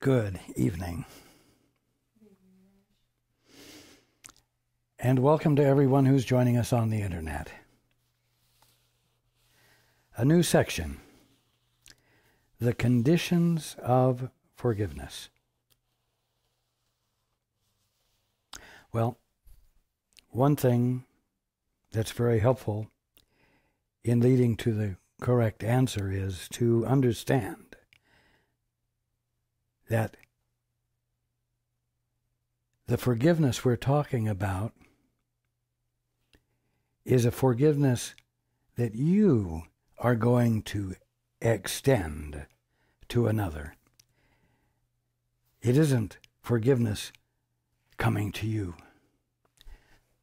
Good evening. And welcome to everyone who's joining us on the internet. A new section The Conditions of Forgiveness. Well, one thing that's very helpful in leading to the correct answer is to understand that the forgiveness we're talking about is a forgiveness that you are going to extend to another. It isn't forgiveness coming to you.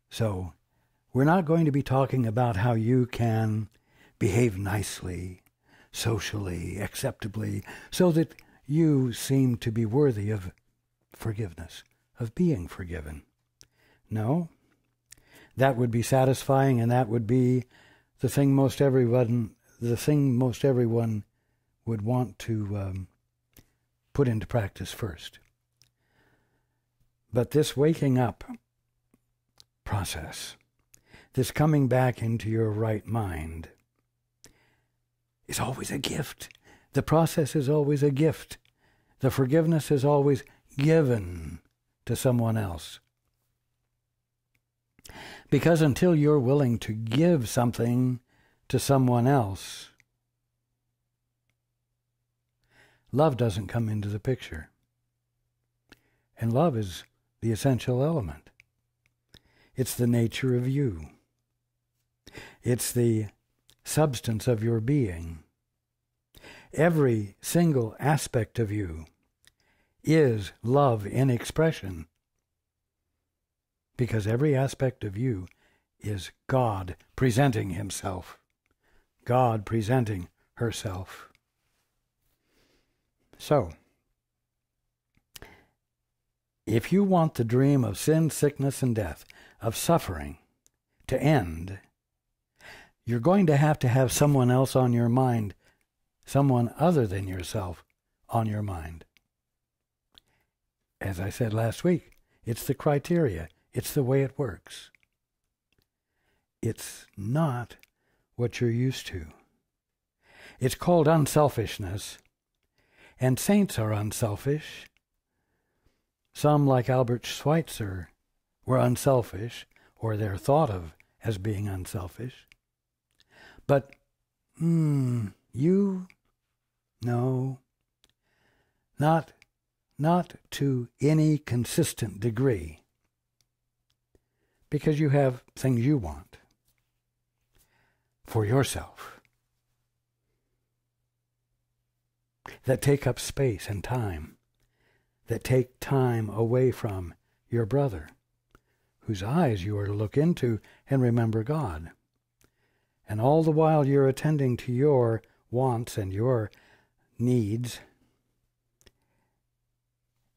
So, we're not going to be talking about how you can behave nicely, socially, acceptably, so that you seem to be worthy of forgiveness, of being forgiven. No, that would be satisfying and that would be the thing most everyone the thing most everyone would want to um, put into practice first. But this waking up process, this coming back into your right mind, is always a gift. The process is always a gift. The forgiveness is always given to someone else. Because until you're willing to give something to someone else, love doesn't come into the picture. And love is the essential element. It's the nature of you. It's the substance of your being every single aspect of you is love in expression. Because every aspect of you is God presenting Himself, God presenting herself. So, if you want the dream of sin, sickness, and death, of suffering, to end, you're going to have to have someone else on your mind someone other than yourself on your mind. As I said last week, it's the criteria, it's the way it works. It's not what you're used to. It's called unselfishness, and saints are unselfish. Some, like Albert Schweitzer, were unselfish, or they're thought of as being unselfish. But, hmm, you no, not, not to any consistent degree, because you have things you want. For yourself. That take up space and time, that take time away from your brother, whose eyes you are to look into and remember God. And all the while you're attending to your wants and your needs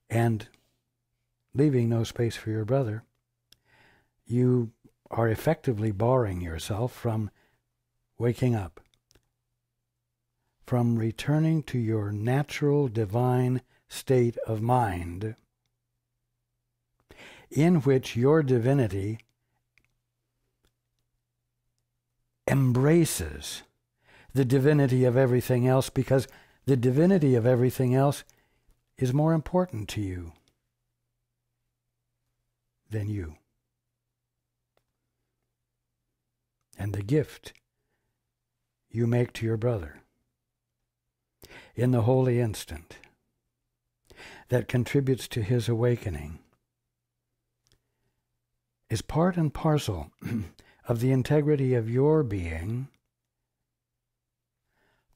and leaving no space for your brother, you are effectively barring yourself from waking up, from returning to your natural divine state of mind, in which your divinity embraces the divinity of everything else because the divinity of everything else is more important to you than you. And the gift you make to your brother in the holy instant that contributes to his awakening is part and parcel of the integrity of your being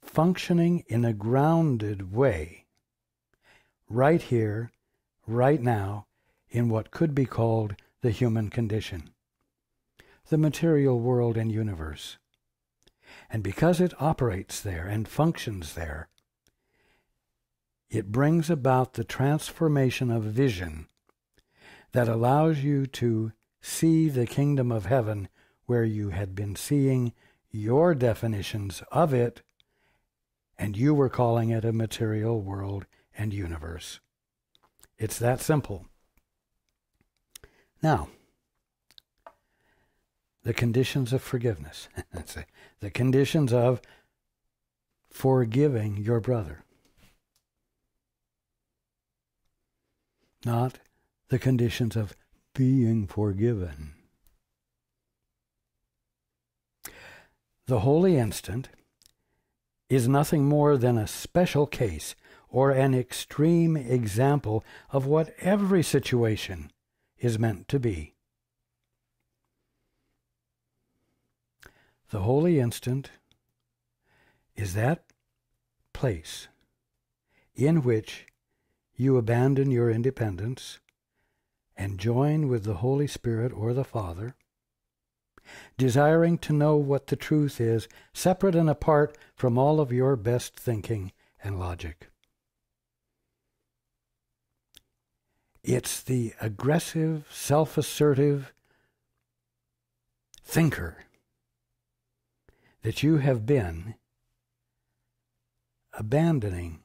functioning in a grounded way, right here, right now, in what could be called the human condition, the material world and universe. And because it operates there and functions there, it brings about the transformation of vision that allows you to see the kingdom of heaven where you had been seeing your definitions of it and you were calling it a material world and universe. It's that simple. Now, the conditions of forgiveness. the conditions of forgiving your brother. Not the conditions of being forgiven. The holy instant is nothing more than a special case or an extreme example of what every situation is meant to be. The holy instant is that place in which you abandon your independence and join with the Holy Spirit or the Father, desiring to know what the truth is, separate and apart from all of your best thinking and logic. It's the aggressive, self assertive thinker that you have been abandoning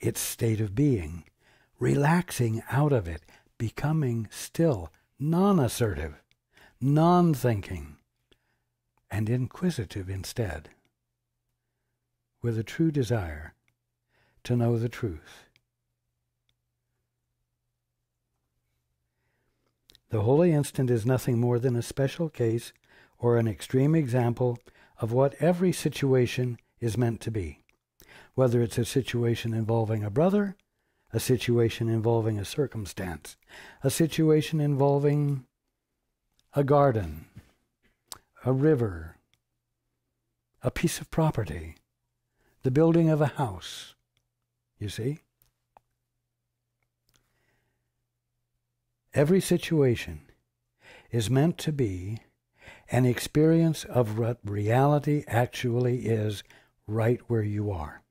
its state of being, relaxing out of it, becoming still, non assertive, non thinking, and inquisitive instead, with a true desire to know the truth. The holy instant is nothing more than a special case or an extreme example of what every situation is meant to be. Whether it's a situation involving a brother, a situation involving a circumstance, a situation involving a garden, a river, a piece of property, the building of a house. You see? Every situation is meant to be an experience of what reality actually is right where you are.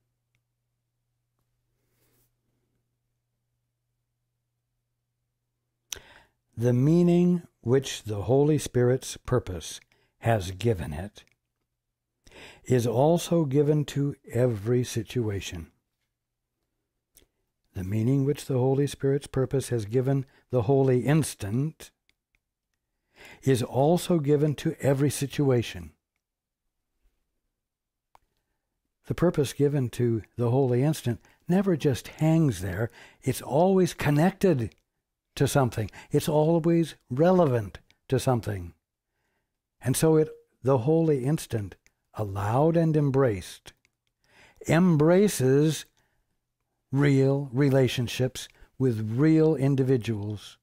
The meaning which the Holy Spirit's purpose has given it is also given to every situation. The meaning which the Holy Spirit's purpose has given the holy instant is also given to every situation. The purpose given to the holy instant never just hangs there, it's always connected to something, it's always relevant to something. And so it the holy instant allowed and embraced embraces real relationships with real individuals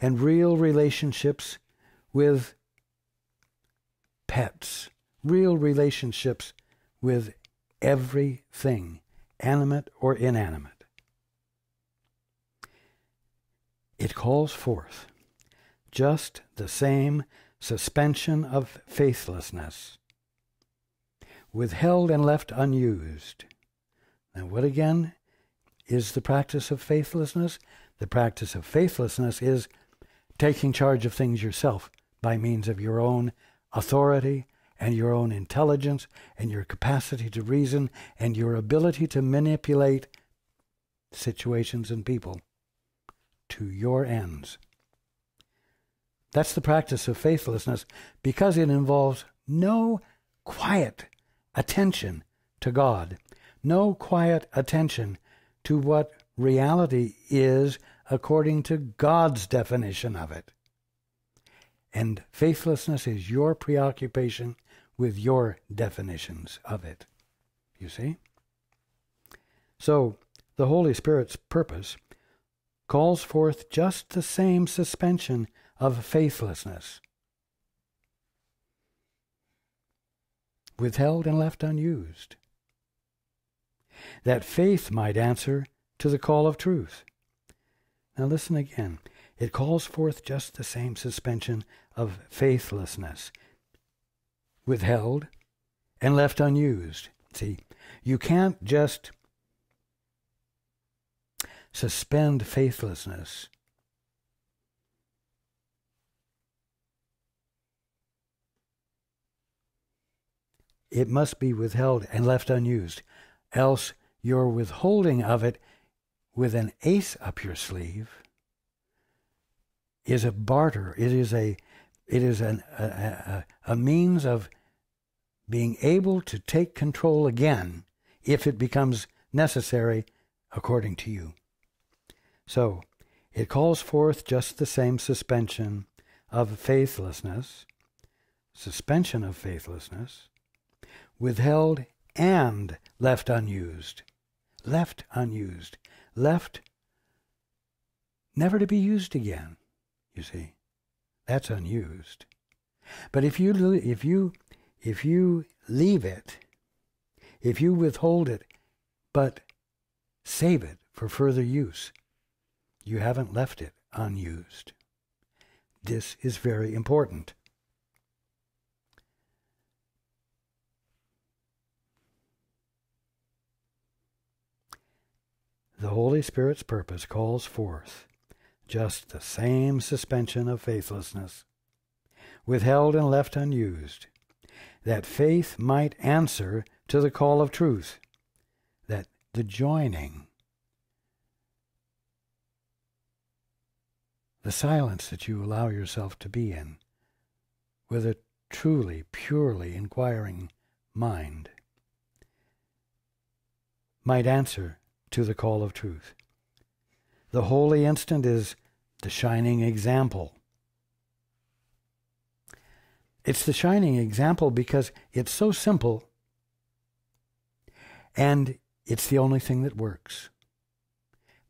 and real relationships with pets, real relationships with everything, animate or inanimate. It calls forth just the same suspension of faithlessness, withheld and left unused. Now, what again is the practice of faithlessness? The practice of faithlessness is taking charge of things yourself by means of your own authority and your own intelligence and your capacity to reason and your ability to manipulate situations and people to your ends. That's the practice of faithlessness because it involves no quiet attention to God, no quiet attention to what reality is according to God's definition of it. And faithlessness is your preoccupation with your definitions of it. You see? So, the Holy Spirit's purpose calls forth just the same suspension of faithlessness, withheld and left unused, that faith might answer to the call of truth. Now listen again. It calls forth just the same suspension of faithlessness, withheld and left unused. See, you can't just suspend faithlessness. It must be withheld and left unused, else your withholding of it with an ace up your sleeve is a barter. It is a it is an, a, a, a means of being able to take control again if it becomes necessary according to you. So, it calls forth just the same suspension of faithlessness, suspension of faithlessness, withheld and left unused. Left unused. Left never to be used again, you see. That's unused. But if you if you if you leave it, if you withhold it, but save it for further use, you haven't left it unused. This is very important. The Holy Spirit's purpose calls forth just the same suspension of faithlessness, withheld and left unused, that faith might answer to the call of truth, that the joining, the silence that you allow yourself to be in, with a truly, purely inquiring mind, might answer to the call of truth. The holy instant is the shining example. It's the shining example because it's so simple and it's the only thing that works.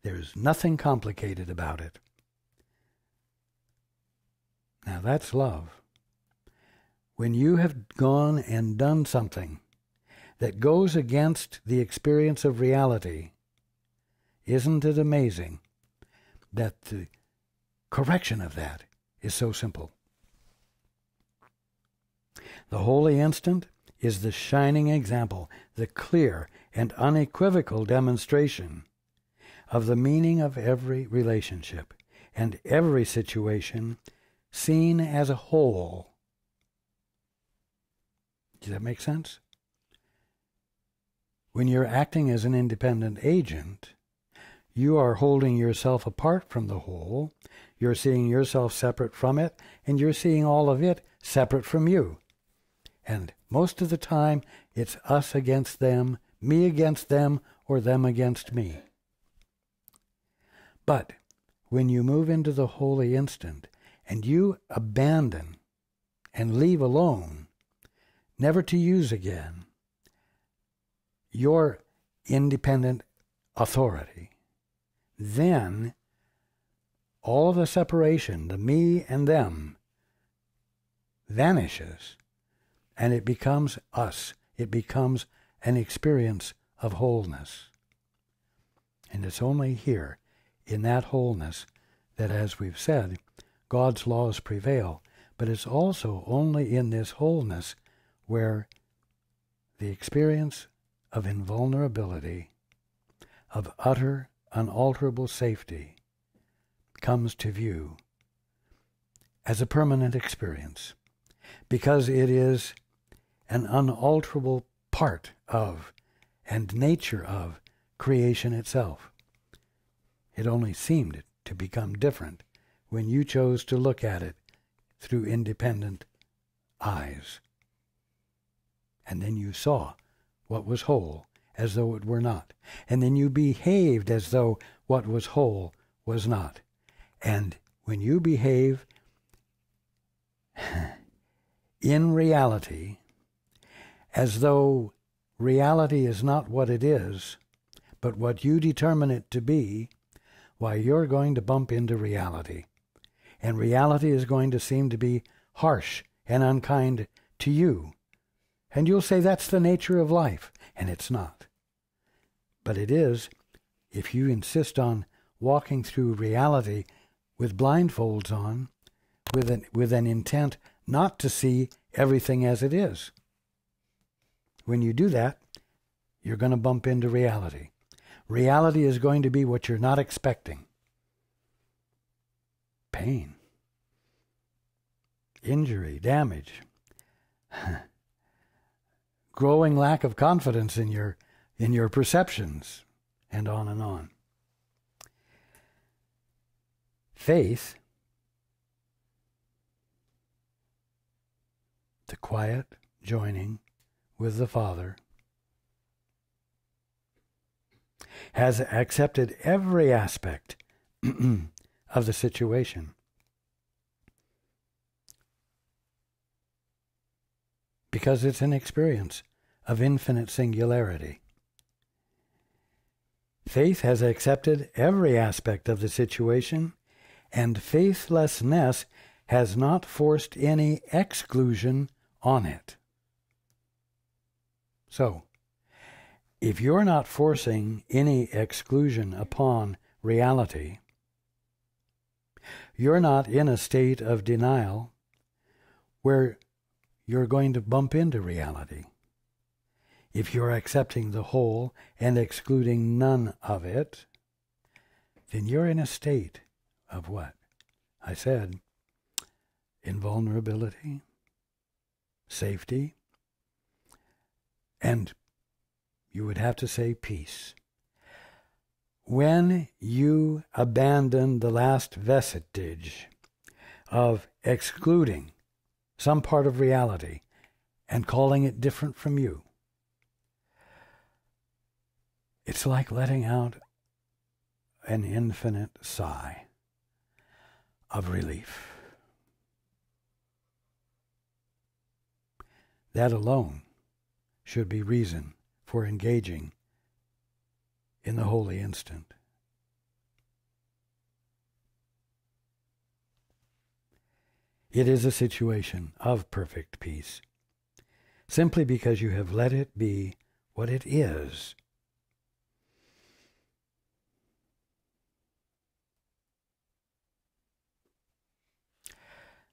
There's nothing complicated about it. Now that's love. When you have gone and done something that goes against the experience of reality, isn't it amazing that the correction of that is so simple? The holy instant is the shining example, the clear and unequivocal demonstration of the meaning of every relationship and every situation seen as a whole. Does that make sense? When you're acting as an independent agent, you are holding yourself apart from the whole. You're seeing yourself separate from it, and you're seeing all of it separate from you. And most of the time, it's us against them, me against them, or them against me. But when you move into the holy instant and you abandon and leave alone, never to use again, your independent authority, then all the separation, the me and them, vanishes and it becomes us. It becomes an experience of wholeness. And it's only here, in that wholeness, that, as we've said, God's laws prevail. But it's also only in this wholeness where the experience of invulnerability, of utter, unalterable safety, comes to view as a permanent experience because it is an unalterable part of and nature of creation itself. It only seemed to become different when you chose to look at it through independent eyes. And then you saw what was whole as though it were not. And then you behaved as though what was whole was not. And when you behave in reality, as though reality is not what it is, but what you determine it to be, why, you're going to bump into reality. And reality is going to seem to be harsh and unkind to you. And you'll say that's the nature of life, and it's not. But it is if you insist on walking through reality with blindfolds on, with an, with an intent not to see everything as it is. When you do that, you're going to bump into reality. Reality is going to be what you're not expecting pain, injury, damage, growing lack of confidence in your, in your perceptions, and on and on. Faith, the quiet joining with the Father, has accepted every aspect of the situation. Because it's an experience of infinite singularity. Faith has accepted every aspect of the situation, and faithlessness has not forced any exclusion on it. So, if you're not forcing any exclusion upon reality, you're not in a state of denial where you're going to bump into reality. If you're accepting the whole and excluding none of it, then you're in a state of what? I said invulnerability, safety, and you would have to say peace. When you abandon the last vestige of excluding some part of reality and calling it different from you, it's like letting out an infinite sigh of relief. That alone should be reason for engaging in the holy instant. It is a situation of perfect peace, simply because you have let it be what it is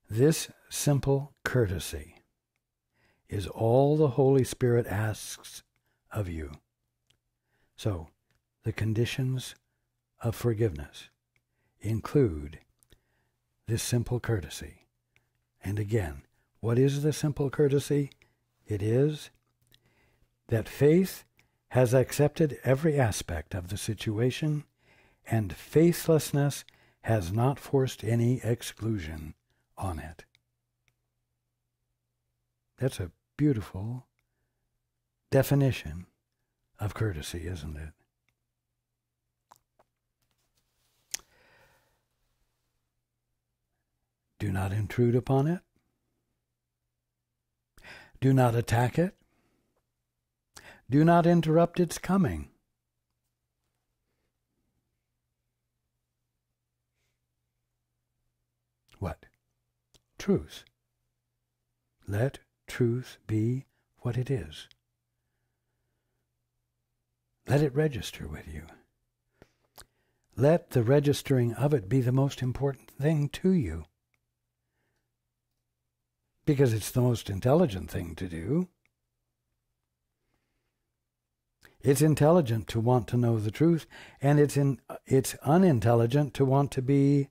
This simple courtesy is all the Holy Spirit asks of you. So, the conditions of forgiveness include this simple courtesy. And again, what is the simple courtesy? It is that faith has accepted every aspect of the situation, and faithlessness has not forced any exclusion on it. That's a beautiful definition of courtesy, isn't it? Do not intrude upon it. Do not attack it. Do not interrupt its coming. What? truth. Let truth be what it is. Let it register with you. Let the registering of it be the most important thing to you. Because it's the most intelligent thing to do. It's intelligent to want to know the truth, and it's, in, it's unintelligent to want to be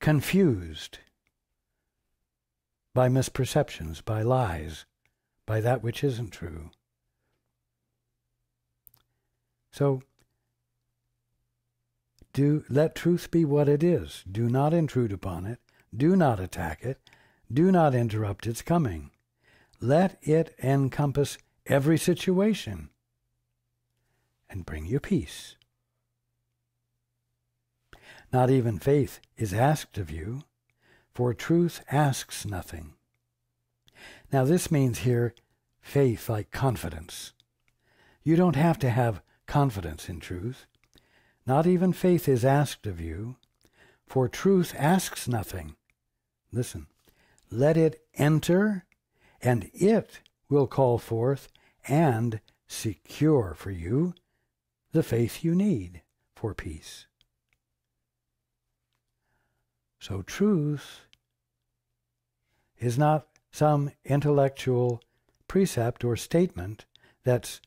confused by misperceptions, by lies, by that which isn't true. So, do let truth be what it is. Do not intrude upon it. Do not attack it. Do not interrupt its coming. Let it encompass every situation and bring you peace. Not even faith is asked of you, for truth asks nothing. Now, this means here faith like confidence. You don't have to have confidence in truth. Not even faith is asked of you, for truth asks nothing. Listen, let it enter, and it will call forth and secure for you the faith you need for peace. So truth is not some intellectual precept or statement that's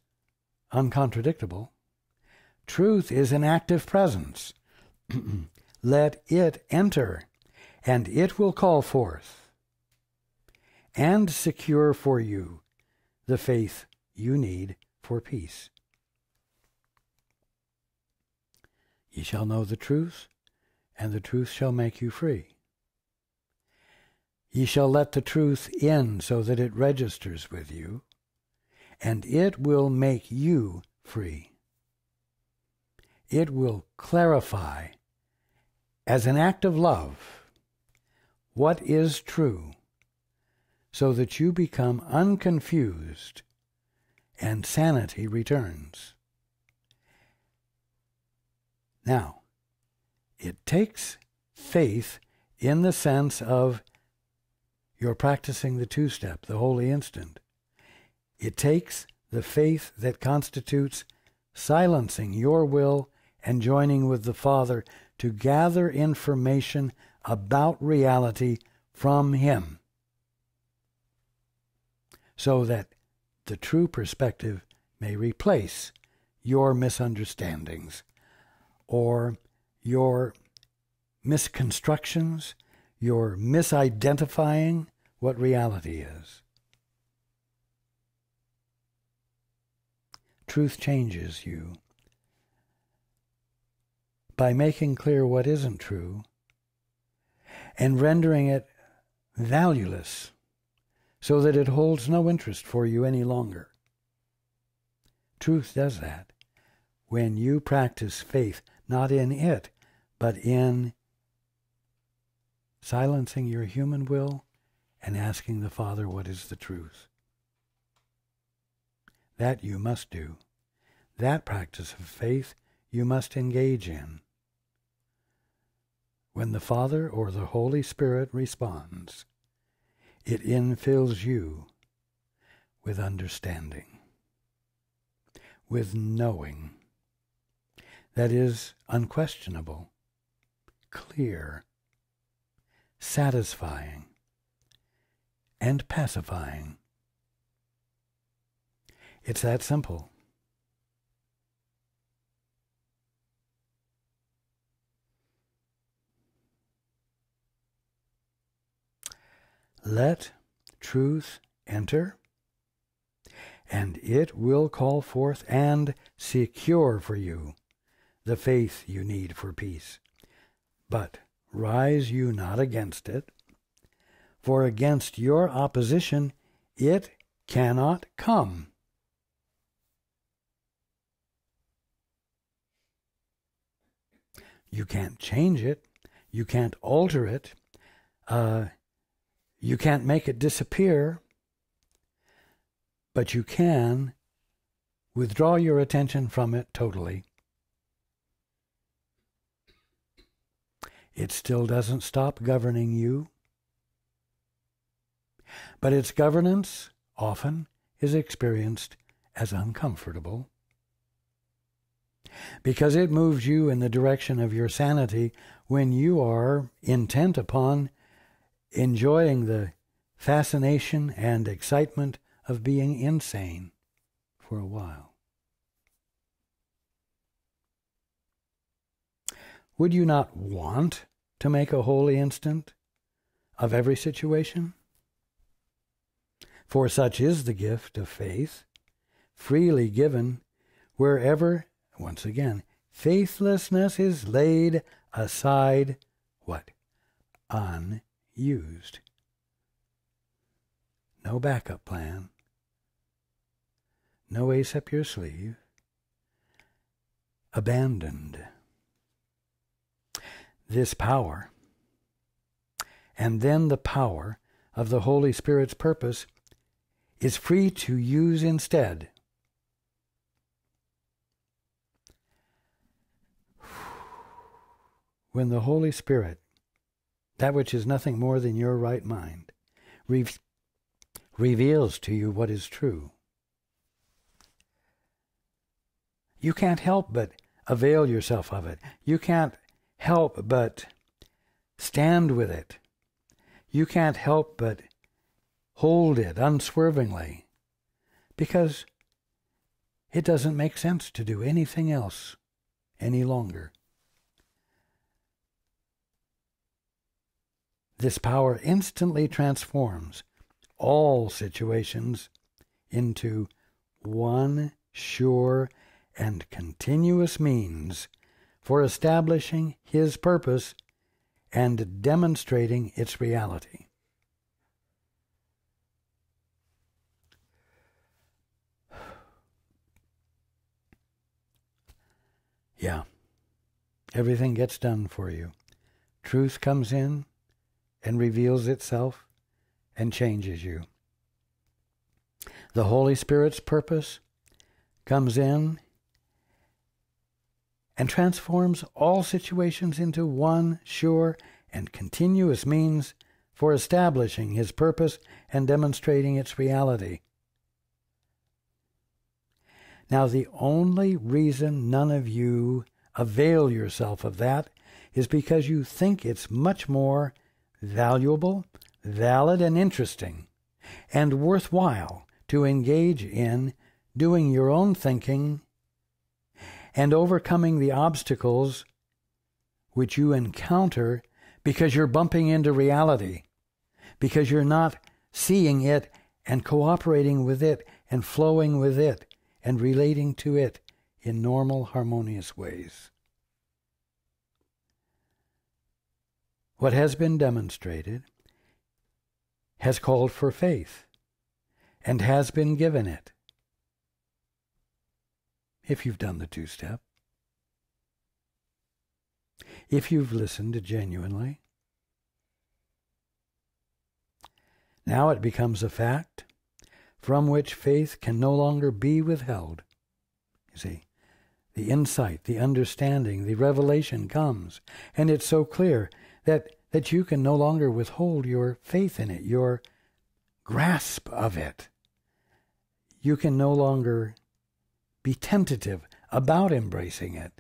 uncontradictable. Truth is an active presence. Let it enter, and it will call forth and secure for you the faith you need for peace. Ye shall know the truth, and the truth shall make you free. Ye shall let the truth in so that it registers with you, and it will make you free. It will clarify, as an act of love, what is true, so that you become unconfused and sanity returns. Now, it takes faith in the sense of you're practicing the two step, the holy instant. It takes the faith that constitutes silencing your will and joining with the Father to gather information about reality from Him so that the true perspective may replace your misunderstandings or your misconstructions, your misidentifying what reality is. Truth changes you. By making clear what isn't true and rendering it valueless so that it holds no interest for you any longer. Truth does that when you practice faith, not in it, but in silencing your human will and asking the Father what is the truth. That you must do. That practice of faith you must engage in. When the Father or the Holy Spirit responds, it infills you with understanding, with knowing that is unquestionable, clear, satisfying, and pacifying. It's that simple. Let truth enter, and it will call forth and secure for you the faith you need for peace. But rise you not against it, for against your opposition it cannot come. You can't change it. You can't alter it. Uh, you can't make it disappear. But you can withdraw your attention from it totally. It still doesn't stop governing you. But its governance often is experienced as uncomfortable because it moves you in the direction of your sanity when you are intent upon enjoying the fascination and excitement of being insane for a while. Would you not want to make a holy instant of every situation? For such is the gift of faith, freely given wherever, once again, faithlessness is laid aside, what? Unused. No backup plan. No ace up your sleeve. Abandoned. This power, and then the power of the Holy Spirit's purpose is free to use instead. When the Holy Spirit, that which is nothing more than your right mind, re- reveals to you what is true, you can't help but avail yourself of it. You can't help but stand with it. You can't help but hold it unswervingly because it doesn't make sense to do anything else any longer. This power instantly transforms all situations into one sure and continuous means for establishing His purpose and demonstrating its reality. Yeah. Everything gets done for you. Truth comes in and reveals itself and changes you. The Holy Spirit's purpose comes in and transforms all situations into one sure and continuous means for establishing his purpose and demonstrating its reality. Now, the only reason none of you avail yourself of that is because you think it's much more valuable, valid, and interesting, and worthwhile to engage in doing your own thinking and overcoming the obstacles which you encounter because you're bumping into reality, because you're not seeing it and cooperating with it and flowing with it and relating to it in normal, harmonious ways. What has been demonstrated has called for faith and has been given it if you've done the two step, if you've listened genuinely. Now it becomes a fact from which faith can no longer be withheld. You see, the insight, the understanding, the revelation comes, and it's so clear that, that you can no longer withhold your faith in it, your grasp of it. You can no longer be tentative about embracing it.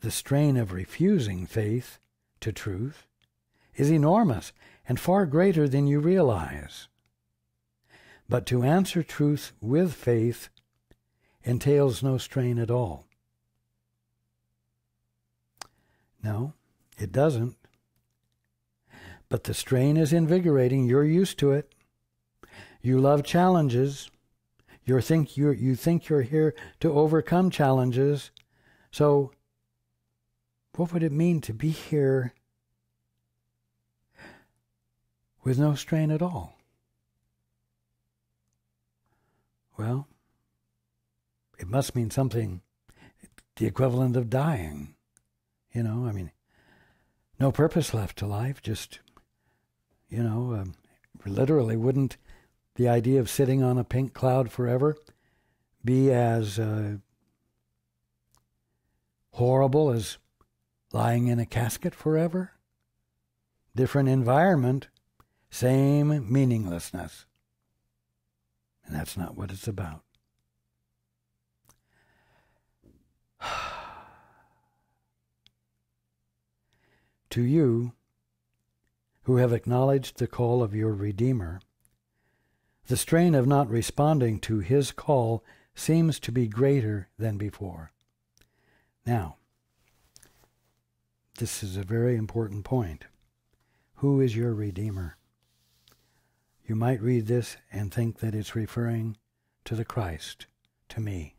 The strain of refusing faith to truth is enormous and far greater than you realize. But to answer truth with faith entails no strain at all. No, it doesn't. But the strain is invigorating. You're used to it. You love challenges. You think you you think you're here to overcome challenges. So what would it mean to be here with no strain at all? Well, it must mean something the equivalent of dying. You know, I mean, no purpose left to life, just, you know, um, literally wouldn't the idea of sitting on a pink cloud forever be as uh, horrible as lying in a casket forever? Different environment, same meaninglessness. And that's not what it's about. to you, who have acknowledged the call of your Redeemer, the strain of not responding to his call seems to be greater than before. Now, this is a very important point. Who is your Redeemer? You might read this and think that it's referring to the Christ, to me.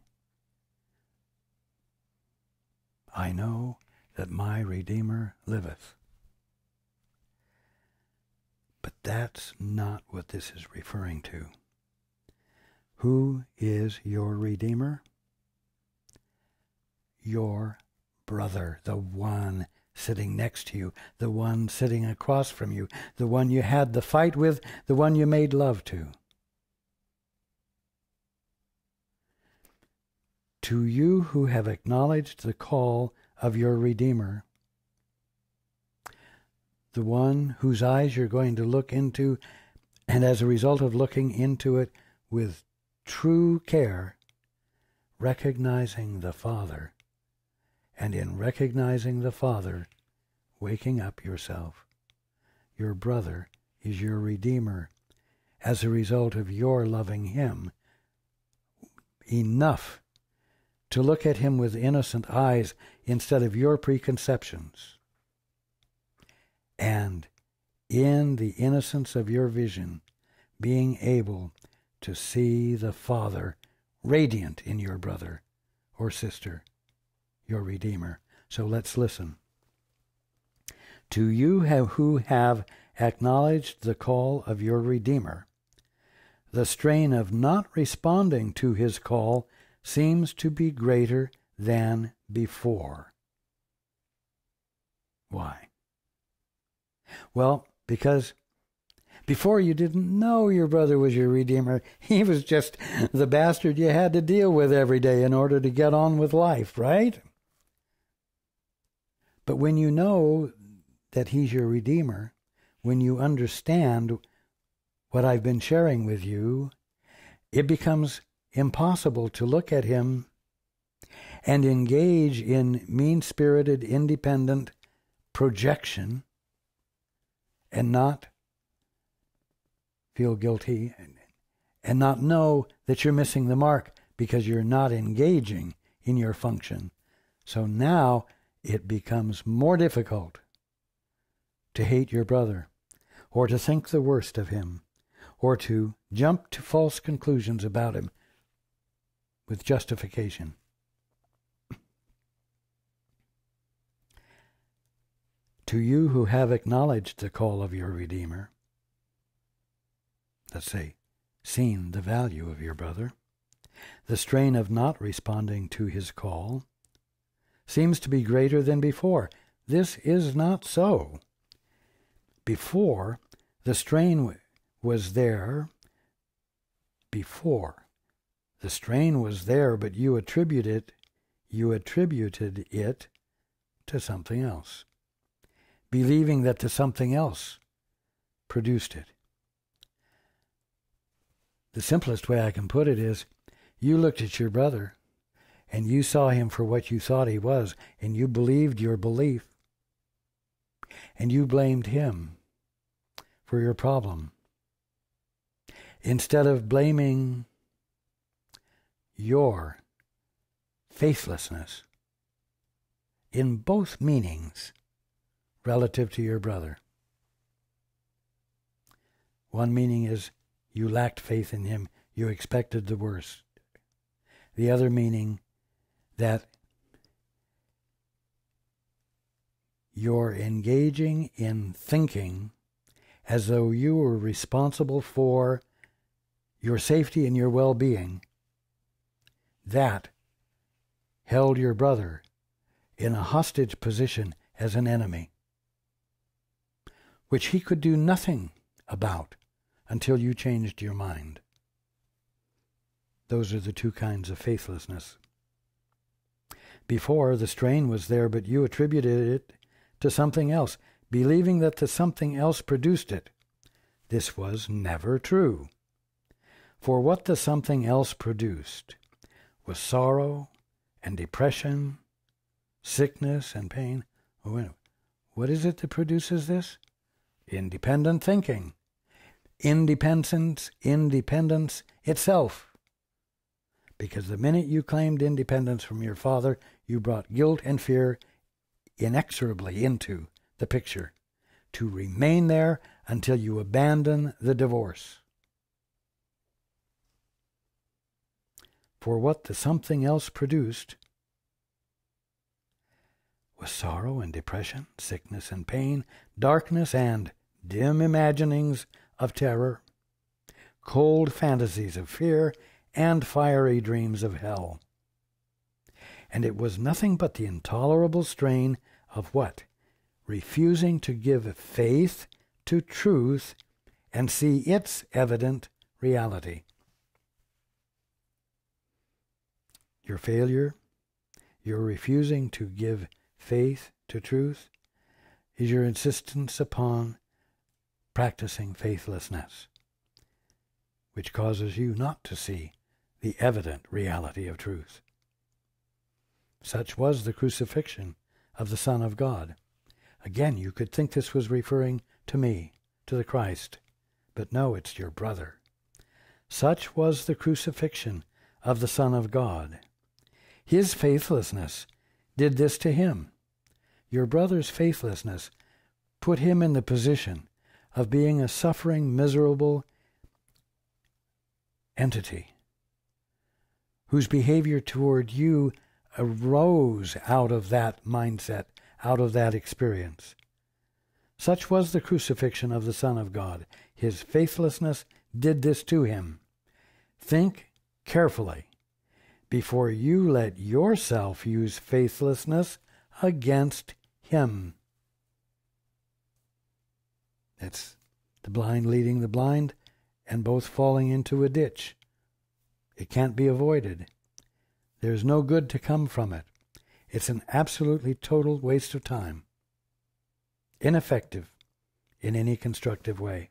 I know that my Redeemer liveth. But that's not what this is referring to. Who is your Redeemer? Your brother, the one sitting next to you, the one sitting across from you, the one you had the fight with, the one you made love to. To you who have acknowledged the call of your Redeemer, the one whose eyes you're going to look into, and as a result of looking into it with true care, recognizing the Father, and in recognizing the Father, waking up yourself. Your brother is your Redeemer as a result of your loving him enough to look at him with innocent eyes instead of your preconceptions and in the innocence of your vision, being able to see the Father radiant in your brother or sister, your Redeemer, So let's listen. To you who have acknowledged the call of your Redeemer, the strain of not responding to his call seems to be greater than before. Why? Well, because before you didn't know your brother was your Redeemer. He was just the bastard you had to deal with every day in order to get on with life, right? But when you know that He's your Redeemer, when you understand what I've been sharing with you, it becomes impossible to look at Him and engage in mean spirited, independent projection and not feel guilty and, and not know that you're missing the mark because you're not engaging in your function. So now it becomes more difficult to hate your brother, or to think the worst of him, or to jump to false conclusions about him with justification. To you who have acknowledged the call of your Redeemer, let's say, seen the value of your brother, the strain of not responding to his call seems to be greater than before. This is not so. Before, the strain was there. Before, the strain was there, but you attributed you attributed it to something else, believing that the something else produced it. The simplest way I can put it is you looked at your brother and you saw him for what you thought he was, and you believed your belief, and you blamed him for your problem. Instead of blaming your faithlessness in both meanings relative to your brother. One meaning is you lacked faith in him. You expected the worst. The other meaning that you're engaging in thinking as though you were responsible for your safety and your well being. That held your brother in a hostage position as an enemy, which he could do nothing about until you changed your mind. Those are the two kinds of faithlessness. Before, the strain was there, but you attributed it to something else, believing that the something else produced it. This was never true. For what the something else produced was sorrow and depression, sickness and pain. Oh, wait, what is it that produces this? Independent thinking independence, independence itself. Because the minute you claimed independence from your father, you brought guilt and fear inexorably into the picture to remain there until you abandon the divorce. For what the something else produced was sorrow and depression, sickness and pain, darkness and dim imaginings of terror, cold fantasies of fear, and fiery dreams of hell. And it was nothing but the intolerable strain of what? Refusing to give faith to truth and see its evident reality. Your failure, your refusing to give faith to truth, is your insistence upon practicing faithlessness, which causes you not to see the evident reality of truth. Such was the crucifixion of the Son of God. Again, you could think this was referring to me, to the Christ, but no, it's your brother. Such was the crucifixion of the Son of God. His faithlessness did this to him. Your brother's faithlessness put him in the position of being a suffering, miserable entity whose behavior toward you arose out of that mindset, out of that experience. Such was the crucifixion of the Son of God. His faithlessness did this to him. Think carefully before you let yourself use faithlessness against him. It's the blind leading the blind and both falling into a ditch. It can't be avoided. There's no good to come from it. It's an absolutely total waste of time. Ineffective in any constructive way.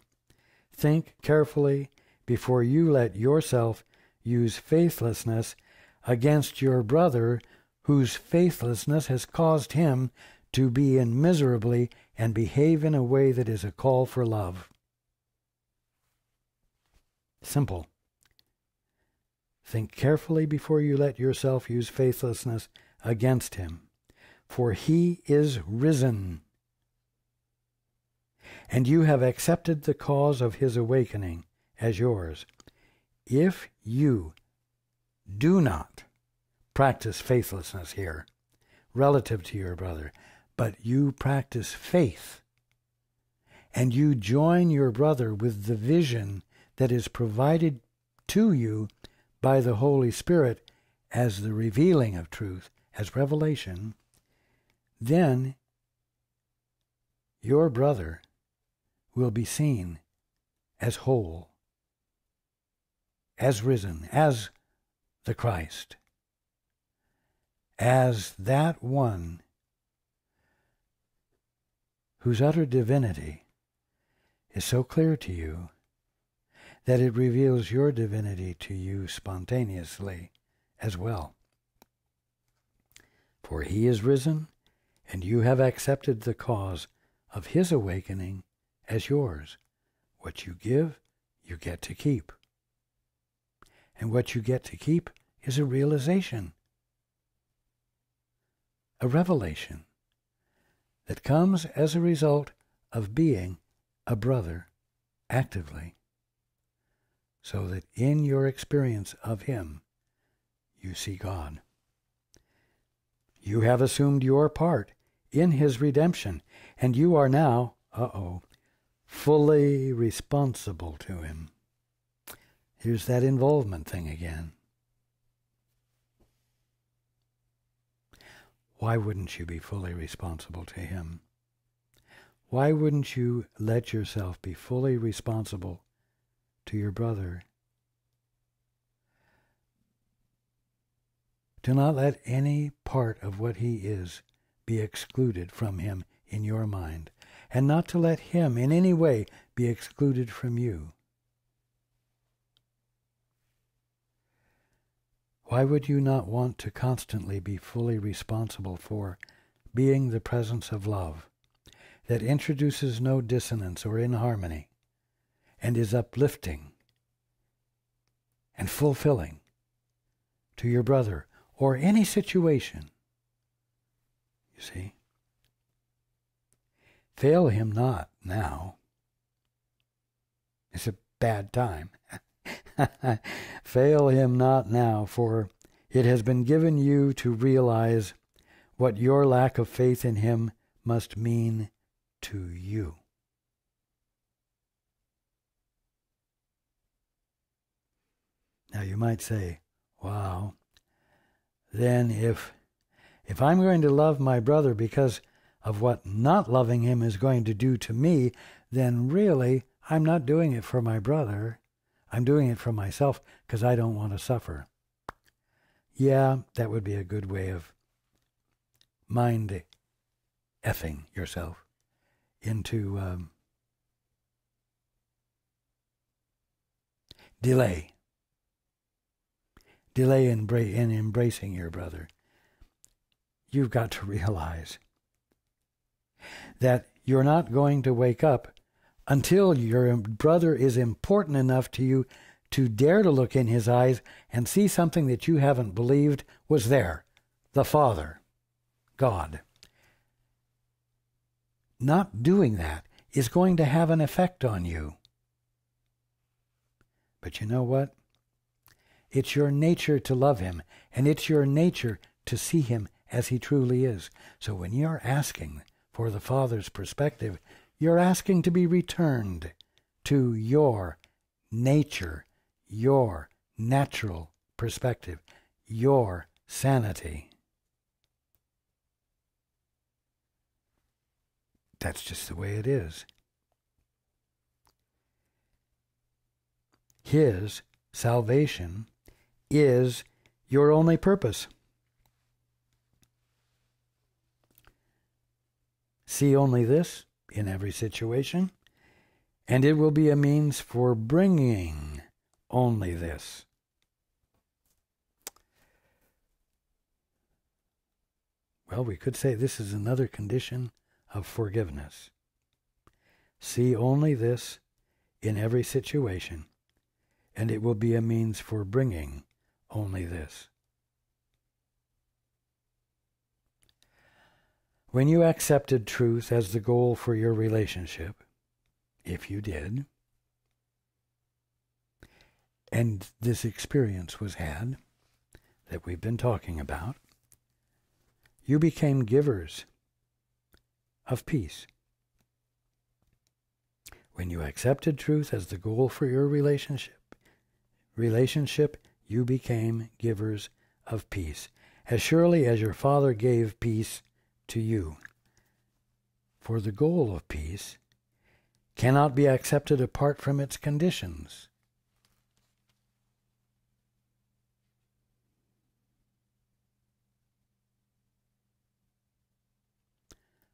Think carefully before you let yourself use faithlessness against your brother whose faithlessness has caused him to be in miserably and behave in a way that is a call for love. Simple. Think carefully before you let yourself use faithlessness against him, for he is risen. And you have accepted the cause of his awakening as yours. If you do not practice faithlessness here relative to your brother, but you practice faith. And you join your brother with the vision that is provided to you by the Holy Spirit as the revealing of truth, as revelation, then your brother will be seen as whole, as risen, as the Christ, as that one whose utter divinity is so clear to you that it reveals your divinity to you spontaneously as well. For he is risen, and you have accepted the cause of his awakening as yours. What you give, you get to keep. And what you get to keep is a realization, a revelation that comes as a result of being a brother actively so that in your experience of Him, you see God. You have assumed your part in His redemption, and you are now, uh oh, fully responsible to Him. Here's that involvement thing again. Why wouldn't you be fully responsible to Him? Why wouldn't you let yourself be fully responsible to your brother. Do not let any part of what he is be excluded from him in your mind, and not to let him in any way be excluded from you. Why would you not want to constantly be fully responsible for being the presence of love that introduces no dissonance or inharmony, and is uplifting and fulfilling to your brother or any situation. You see? Fail him not now. It's a bad time. Fail him not now, for it has been given you to realize what your lack of faith in him must mean to you. Now you might say, wow, then if if I'm going to love my brother because of what not loving him is going to do to me, then really I'm not doing it for my brother. I'm doing it for myself because I don't want to suffer. Yeah, that would be a good way of mind effing yourself into um, delay delay in, in embracing your brother. You've got to realize that you're not going to wake up until your brother is important enough to you to dare to look in his eyes and see something that you haven't believed was there the Father, God. Not doing that is going to have an effect on you. But you know what? It's your nature to love him, and it's your nature to see him as he truly is. So when you're asking for the Father's perspective, you're asking to be returned to your nature, your natural perspective, your sanity. That's just the way it is. His salvation is your only purpose. See only this in every situation, and it will be a means for bringing only this. Well, we could say this is another condition of forgiveness. See only this in every situation, and it will be a means for bringing only this. When you accepted truth as the goal for your relationship, if you did, and this experience was had that we've been talking about, you became givers of peace. When you accepted truth as the goal for your relationship, relationship, you became givers of peace. As surely as your Father gave peace to you. For the goal of peace cannot be accepted apart from its conditions.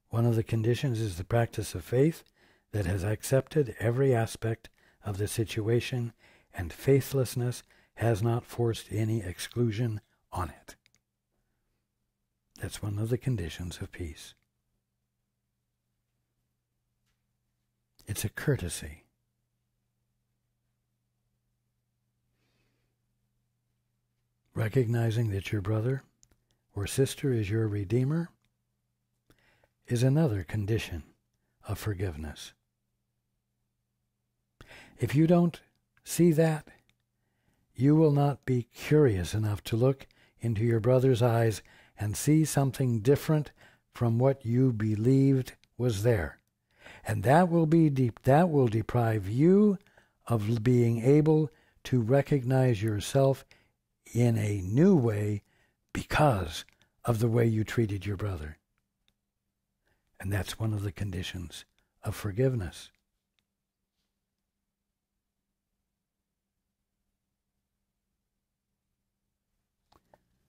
One of the conditions is the practice of faith that has accepted every aspect of the situation, and faithlessness has not forced any exclusion on it. That's one of the conditions of peace. It's a courtesy. Recognizing that your brother or sister is your Redeemer is another condition of forgiveness. If you don't see that, you will not be curious enough to look into your brother's eyes and see something different from what you believed was there. And that will be deep, that will deprive you of being able to recognize yourself in a new way because of the way you treated your brother. And that's one of the conditions of forgiveness.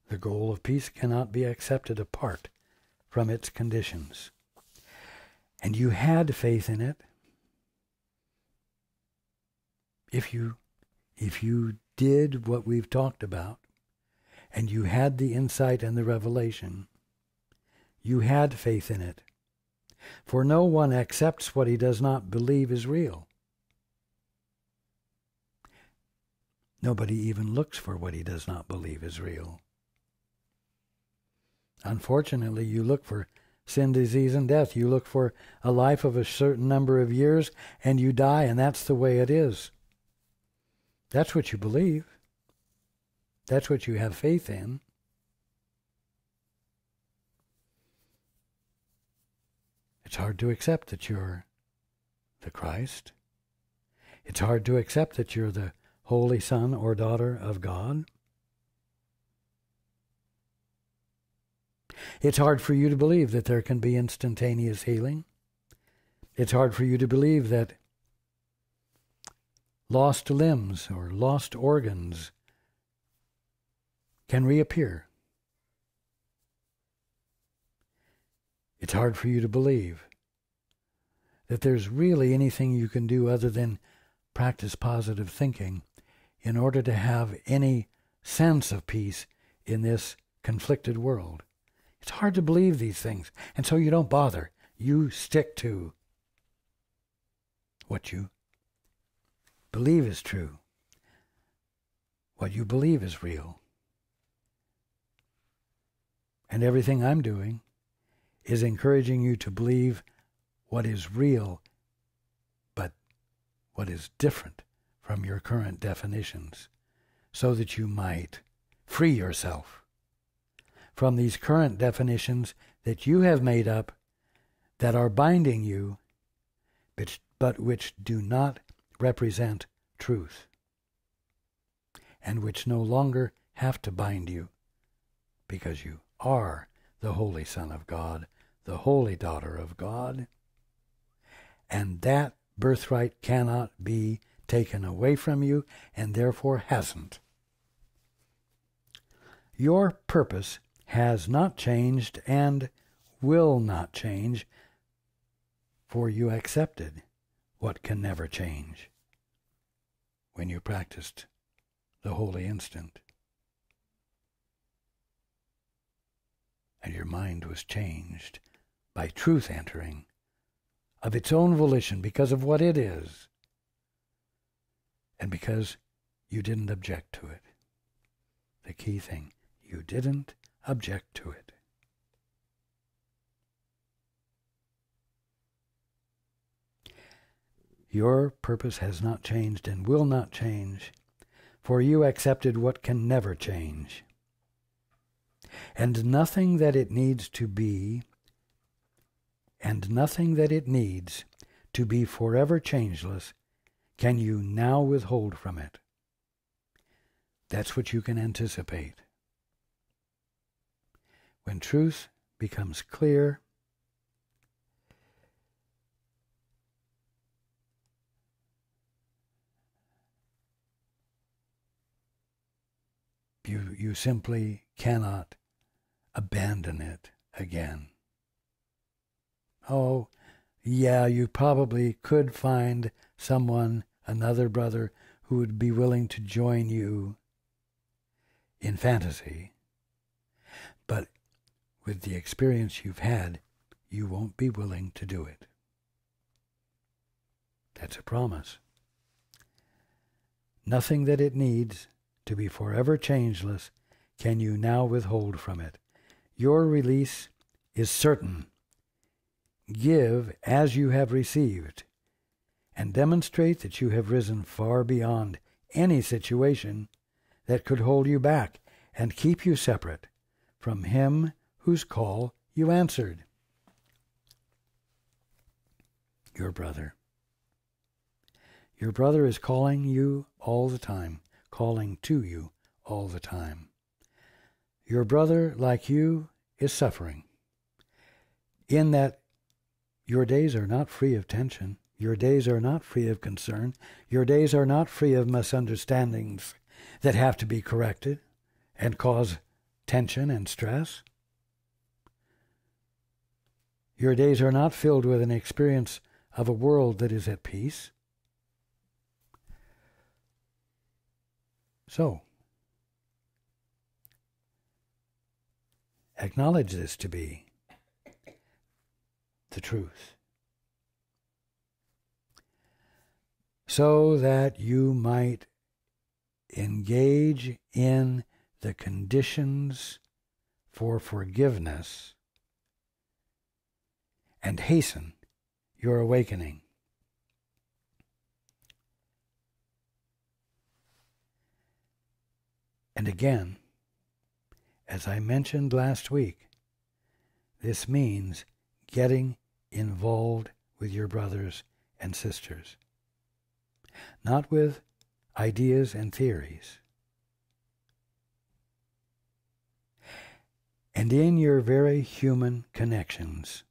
The goal of peace cannot be accepted apart from its conditions. And you had faith in it. If you if you did what we've talked about and you had the insight and the revelation, you had faith in it. For no one accepts what he does not believe is real. Nobody even looks for what he does not believe is real. Unfortunately, you look for sin, disease, and death. You look for a life of a certain number of years and you die, and that's the way it is. That's what you believe. That's what you have faith in. It's hard to accept that you're the Christ. It's hard to accept that you're the Holy Son or daughter of God. It's hard for you to believe that there can be instantaneous healing. It's hard for you to believe that lost limbs or lost organs can reappear. It's hard for you to believe that there's really anything you can do other than practice positive thinking in order to have any sense of peace in this conflicted world. It's hard to believe these things, and so you don't bother. You stick to what you believe is true, what you believe is real. And everything I'm doing is encouraging you to believe what is real, but what is different from your current definitions, so that you might free yourself from these current definitions that you have made up that are binding you, but, but which do not represent truth, and which no longer have to bind you, because you are the Holy Son of God, the Holy Daughter of God, and that birthright cannot be taken away from you, and therefore hasn't. Your purpose has not changed and will not change, for you accepted what can never change when you practiced the holy instant. And your mind was changed by truth entering of its own volition because of what it is and because you didn't object to it. The key thing, you didn't object to it. Your purpose has not changed and will not change, for you accepted what can never change. And nothing that it needs to be, and nothing that it needs to be forever changeless, can you now withhold from it. That's what you can anticipate. When truth becomes clear, you, you simply cannot abandon it again. Oh, yeah, you probably could find someone, another brother, who would be willing to join you in fantasy. But with the experience you've had, you won't be willing to do it. That's a promise. Nothing that it needs to be forever changeless can you now withhold from it. Your release is certain. Give as you have received, and demonstrate that you have risen far beyond any situation that could hold you back and keep you separate from Him whose call you answered. Your brother. Your brother is calling you all the time, calling to you all the time. Your brother, like you, is suffering, in that your days are not free of tension, your days are not free of concern, your days are not free of misunderstandings that have to be corrected and cause tension and stress. Your days are not filled with an experience of a world that is at peace. So, acknowledge this to be the truth. So that you might engage in the conditions for forgiveness and hasten your awakening. And again, as I mentioned last week, this means getting involved with your brothers and sisters, not with ideas and theories. And in your very human connections,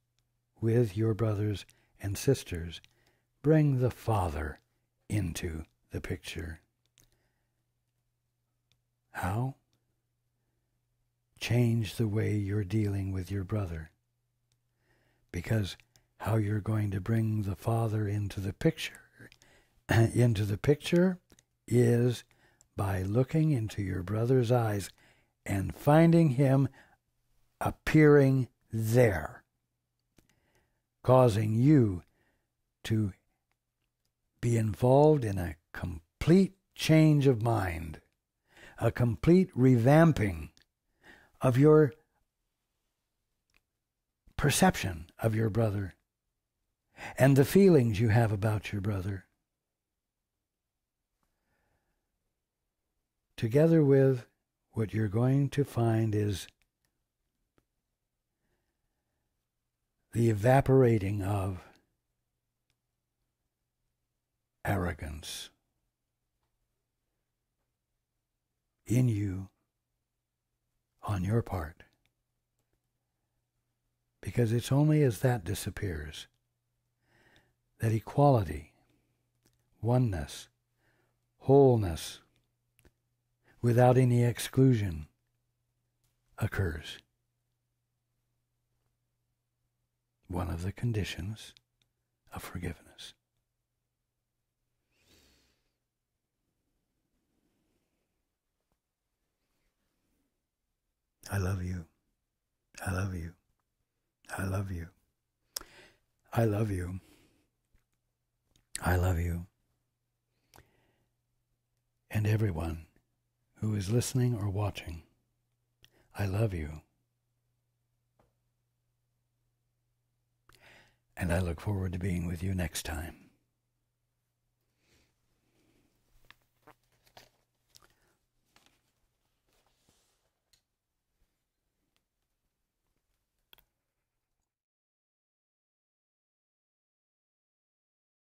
with your brothers and sisters, bring the Father into the picture. How? Change the way you're dealing with your brother. Because how you're going to bring the Father into the picture, into the picture is by looking into your brother's eyes and finding him appearing there causing you to be involved in a complete change of mind, a complete revamping of your perception of your brother and the feelings you have about your brother. Together with what you're going to find is the evaporating of arrogance in you on your part. Because it's only as that disappears that equality, oneness, wholeness, without any exclusion, occurs. One of the conditions of forgiveness. I love you. I love you. I love you. I love you. I love you. And everyone who is listening or watching, I love you. And I look forward to being with you next time.